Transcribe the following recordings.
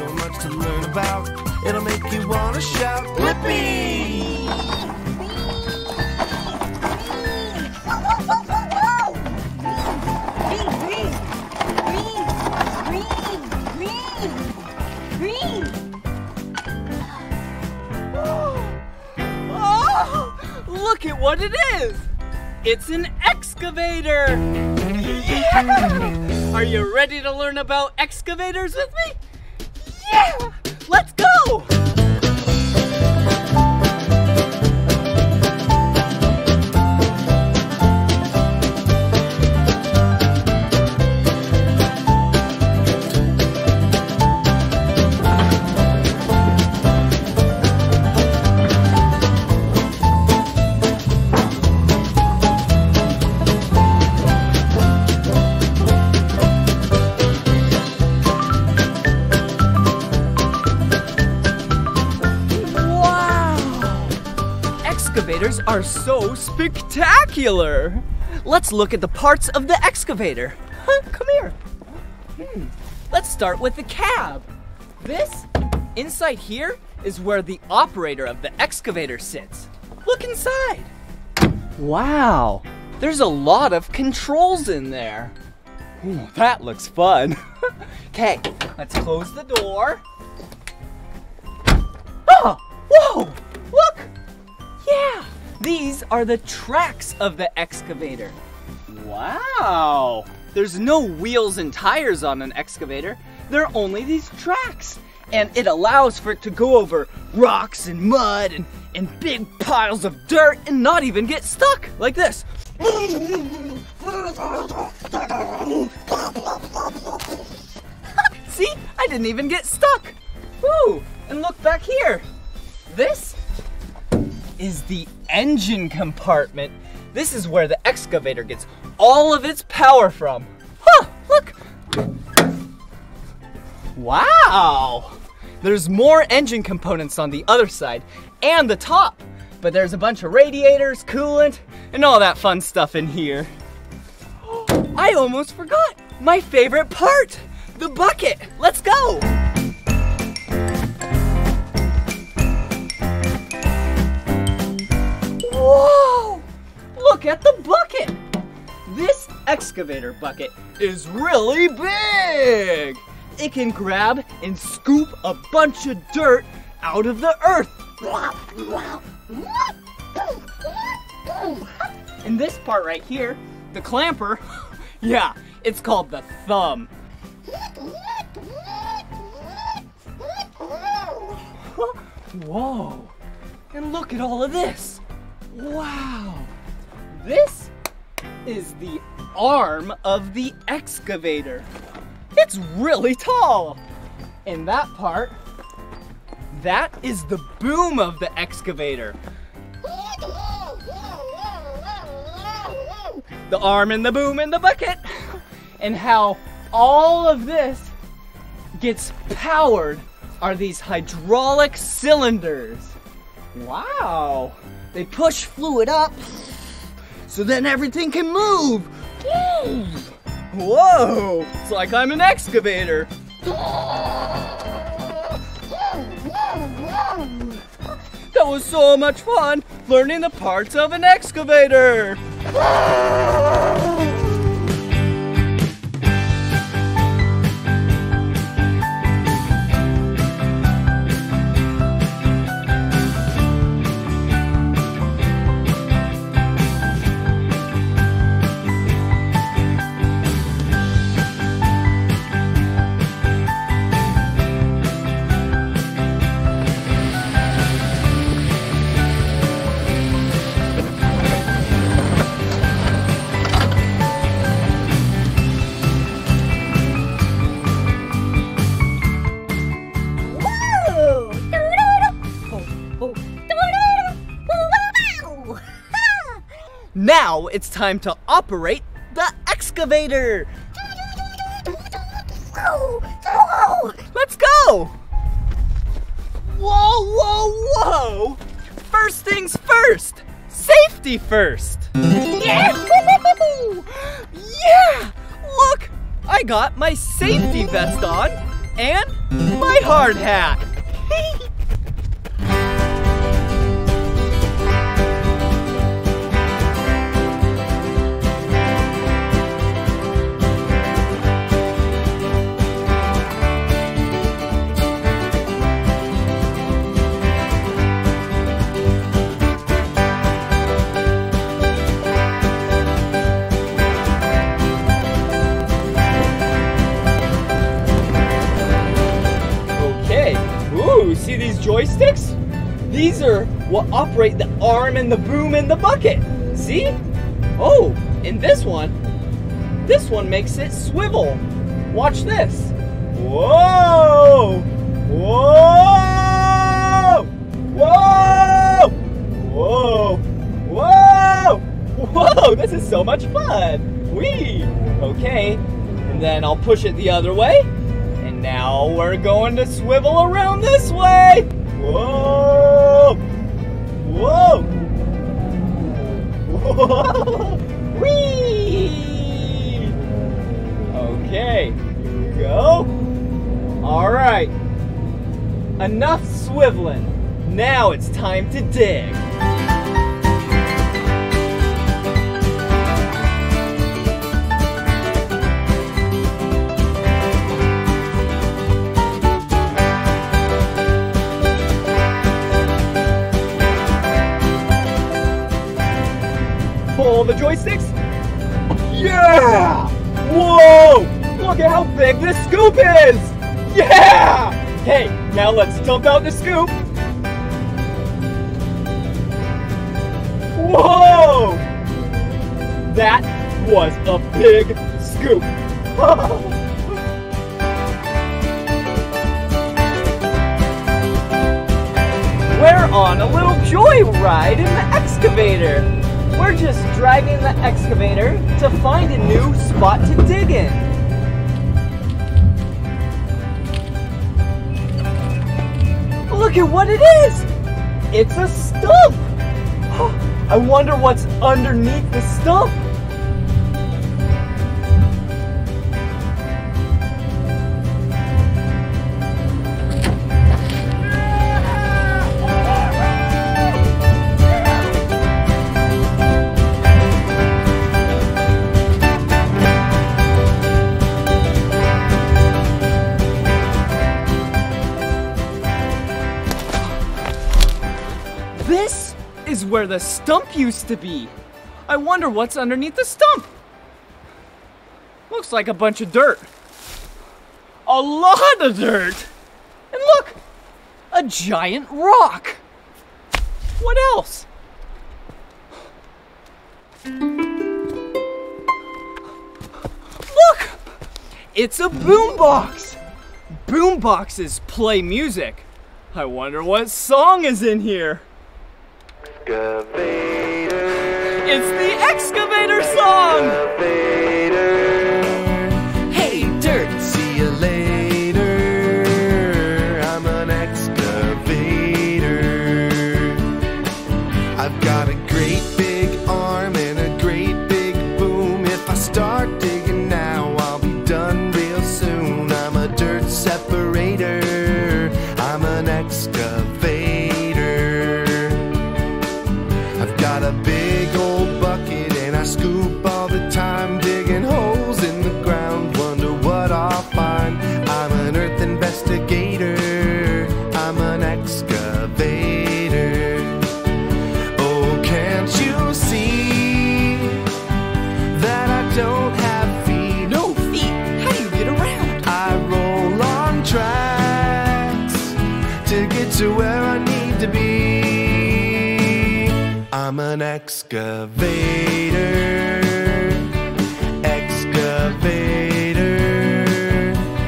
so much to learn about. It'll make you want to shout, Blippi! Oh, look at what it is! It's an excavator! Yeah! Are you ready to learn about excavators with me? Yeah! Let's go! Excavators are so spectacular! Let's look at the parts of the excavator. Come here. Hmm. Let's start with the cab. This, inside here, is where the operator of the excavator sits. Look inside. Wow, there's a lot of controls in there. Ooh, that looks fun. Okay, let's close the door. Oh, whoa. Yeah, these are the tracks of the excavator. Wow, there's no wheels and tires on an excavator. There are only these tracks. And it allows for it to go over rocks and mud and, and big piles of dirt and not even get stuck like this. See, I didn't even get stuck. Woo! And look back here. This is the engine compartment. This is where the excavator gets all of its power from. Huh, look. Wow. There's more engine components on the other side and the top. But there's a bunch of radiators, coolant, and all that fun stuff in here. I almost forgot my favorite part the bucket. Let's go. Excavator bucket is really big. It can grab and scoop a bunch of dirt out of the earth. And this part right here, the clamper, yeah, it's called the thumb. Whoa! And look at all of this! Wow! This is the arm of the excavator. It's really tall! And that part, that is the boom of the excavator. The arm and the boom and the bucket. And how all of this gets powered are these hydraulic cylinders. Wow. They push fluid up so then everything can move. Whoa. It's like I'm an excavator. That was so much fun learning the parts of an excavator. Now it's time to operate the excavator. Let's go! Whoa, whoa, whoa! First things first! Safety first! Yeah! Yeah! Look! I got my safety vest on, and my hard hat. joysticks? These are what operate the arm and the boom in the bucket. See? Oh, and this one, this one makes it swivel. Watch this. Whoa! Whoa! Whoa! Whoa! Whoa! Whoa! This is so much fun. Wee! Okay, and then I'll push it the other way. And now we're going to swivel around this way. Whoa! Whoa! Whoa! Whee! Okay, here we go. All right. Enough swiveling. Now it's time to dig. Pull the joysticks. Yeah! Whoa! Look at how big this scoop is! Yeah! Okay, now let's dump out the scoop. Whoa! That was a big scoop. We're on a little joyride in the excavator. We're just dragging the excavator to find a new spot to dig in. Look at what it is! It's a stump! I wonder what's underneath the stump. The stump used to be. I wonder what's underneath the stump. Looks like a bunch of dirt. A lot of dirt. And look, a giant rock. What else? Look! It's a boombox! Boomboxes play music. I wonder what song is in here. Excavator, It's the excavator song! excavator. An excavator. Excavator.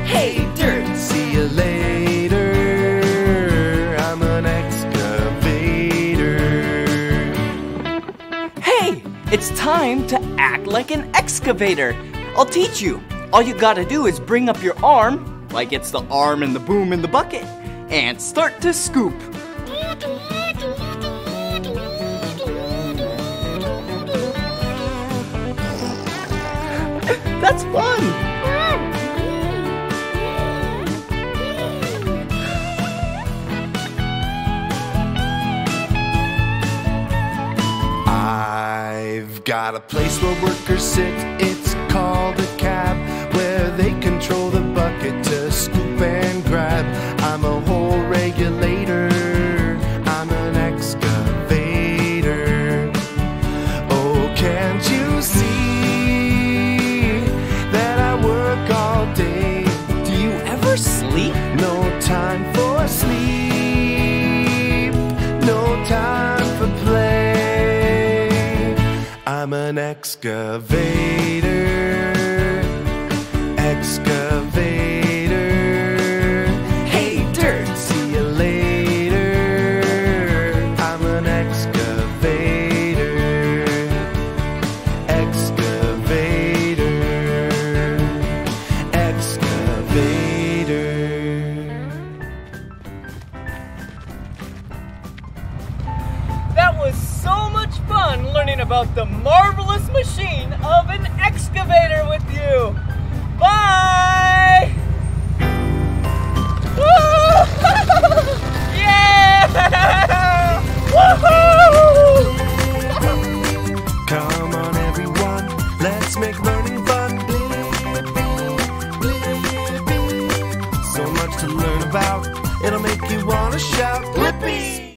Hey, dirt, see you later. I'm an excavator. Hey, it's time to act like an excavator. I'll teach you. All you gotta do is bring up your arm, like it's the arm and the boom in the bucket, and start to scoop. One! I've got a place where workers sit. It's No time for sleep, no time for play. I'm an excavator.